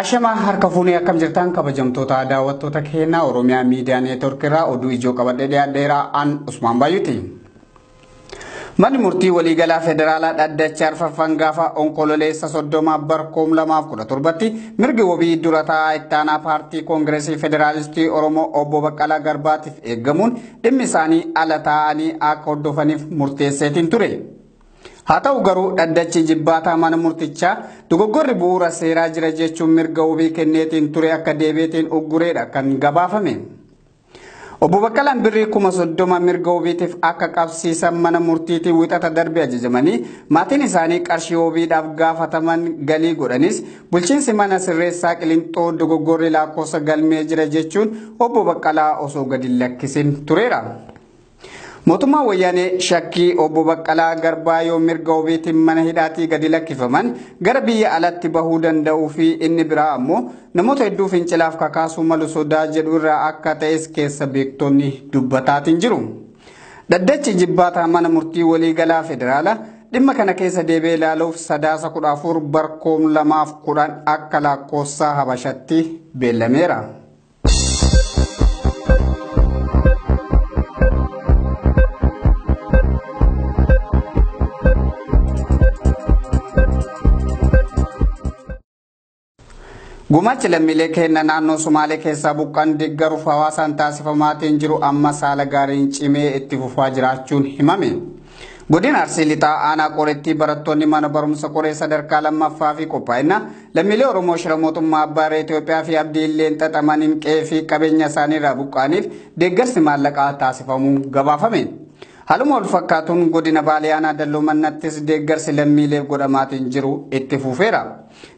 Ashamaa harka fuunee akkam jirtan kabajamtoota daawwattoota keenyaa Oromiyaa miidiyaa neetworkirraa oduu ijoo qabadhee dhiyaadheeraa an Usmaan Baay'uuti. Manni murtii waliigalaa federaalaa dhaddacha arfaffan gaafa onkololeessa soddoma barkoom lamaaf kudha torbatti mirgi wabii dura taa'aa ittaanaa paartii koongireesii federaalistii Oromoo obbo Baqqalaa Garbaatiif eeggamuun dhimmi isaanii ala taa'anii akka hordofaniif murteesseetiin ture. Haa ta'u garuu dhaddachi jibbaataa mana murtichaa dogoggorri bu'uura seeraa jira jechuun mirga wabii kenneetiin ture akka deebiitiin uggureedha kan gabaafame. Obbo Baqqalaan birrii kuma soddoma mirga wabiitiif akka qabsiisan mana murtiitiin wixata darbe ajajamanii maatiin isaanii qarshii wabiidhaaf gaafataman galii godhanis bulchiinsi mana sirreessaa qilinxoo dogoggorri lakkoofsa galmee jira jechuun obbo Baqqalaa osoo gadi lakkisin tureera. Mootummaan wayyaanee shakkii obbo Baqqalaa Garbaa yoo mirga wabiitiin mana hidhaatii gadi lakkifaman gara biyya alatti bahuu danda'uu fi inni biraa ammoo namoota hedduu fincilaaf kakaasuu malu sodaa jedhu irraa akka ta'es keessa beektonni dubbataatiin jiru. Dhaddachi jibbaataa mana murtii waliigalaa federaalaa dhimma kana keessa deebi'ee ilaaluuf sadaasa kudha afur barkoom lamaaf kudhan akka lakkoofsa habashatti beellameera. Gumaachi lammiilee keenya naannoo Sumaalee keessaa buqqaan deeggaruuf hawaasaan taasifamaatiin jiru amma saala gaariin cimee itti fufaa jiraachuun himame. Godina Arsii Lixaa aanaa qoreetti barattoonni mana barumsa qoree sadarkaa lammaffaa fi qophaa'ina lammiilee Oromoo shira mootummaa abbaa Itoophiyaa fi abdiilleen xaxamaniin qe'ee fi qabeenya isaaniirraa buqqaaniif deeggarsi maallaqaa taasifamuu gabaafame. Haaluma wal fakkaatuun godina Baalee aanaa Dalloomannaattis deeggarsi lammiileef godhamaatiin jiru itti fufeera.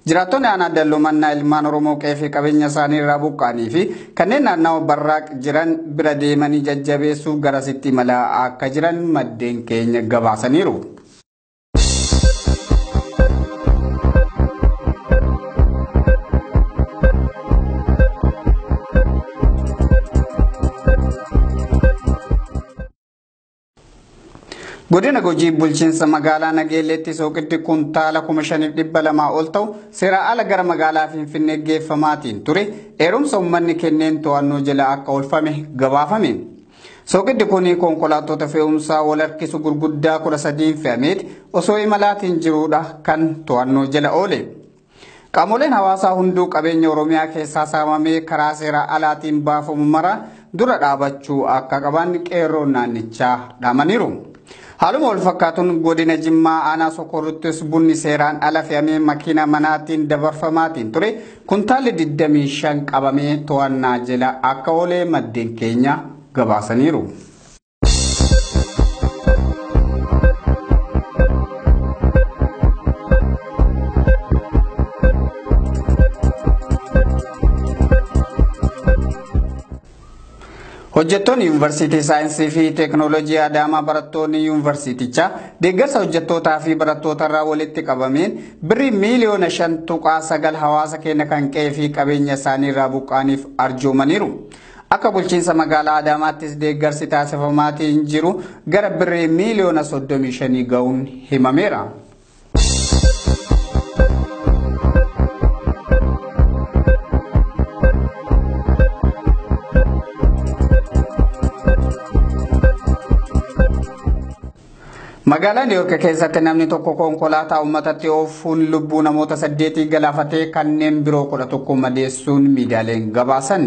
Jiraattonni aanaa Dalloomannaa ilmaan Oromoo qe'ee fi qabeenya isaanii irraa buqqaanii fi kanneen naannawa barraaq jiran bira deemanii jajjabeessuuf garasitti imalaa akka jiran maddeen keenya gabaasaniiru. Godina Gujii bulchiinsa magaalaa Nageelleetti sooqitti kuntaala kuma shaniif dhibba lamaa ol ta'u seera ala gara magaalaa Finfinnee geeffamaatiin ture heerumsa uummanni kenneen to'annoo jala akka oolfame gabaafame. Sooqiddi kun konkolaattota fe'umsaa wal harkisu gurguddaa kudha sadiin fe'ameeti osoo imalaatiin jiruudha kan to'annoo jala oole. Qaamoleen hawaasaa hunduu qabeenya Oromiyaa keessaa saamamee karaa seera alaatiin baafamu mara dura dhaabachuu akka qaban qeerroon naannichaa dhaamaniiru. Haaluma wal fakkaatuun godina Jimmaa aanaa Sokorruttis bunni seeraan ala fe'amee makiina manaatiin dabarfamaatiin ture kuntaalli 25 qabamee to'annaa jala akka oolee maddeen keenya gabaasaniiru. Hojjettoonni yuunivarsiitii saayinsii fi teeknooloojii Adaamaa barattoonni yuunivarsiitichaa deeggarsa hojjettootaa fi barattoota irraa walitti qabameen birrii miiliyoona shan tuqaa sagal hawaasa keenya kan qe'ee fi qabeenya isaanii irraa buqqaaniif arjoomaniiru. Akka bulchiinsa magaalaa Adaamaattis deeggarsi taasifamaatiin jiru gara birrii miiliyoona soddomii shanii ga'uun himameera. Magaalaa Niiwuork keessatti namni tokko konkolaataa uummatatti oofuun lubbuu namoota saddeetii galaafatee kanneen biroo kudha tokko madeessuun miidiyaaleen gabaasan.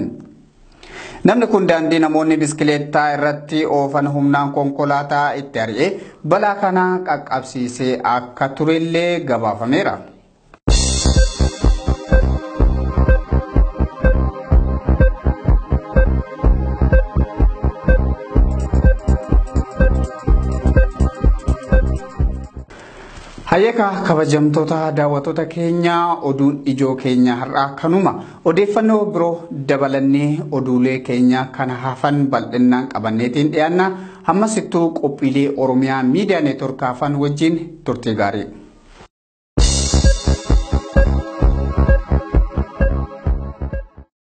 Namni kun daandii namoonni biskileettaa irratti oofan humnaan konkolaataa itti ari'ee balaa kana qaqqabsiisee akka turellee gabaafameera. Hayyeeka kabajamtoota daawwattoota keenya oduun ijoo keenya har'aa kanuma odeeffannoo biroo dabalannee oduulee keenya kana hafan bal'innaan qabanneetiin dhiyaanna hammasittuu qophiilee oromiyaa miidiyaa neetwork hafan wajjin turtii gaarii.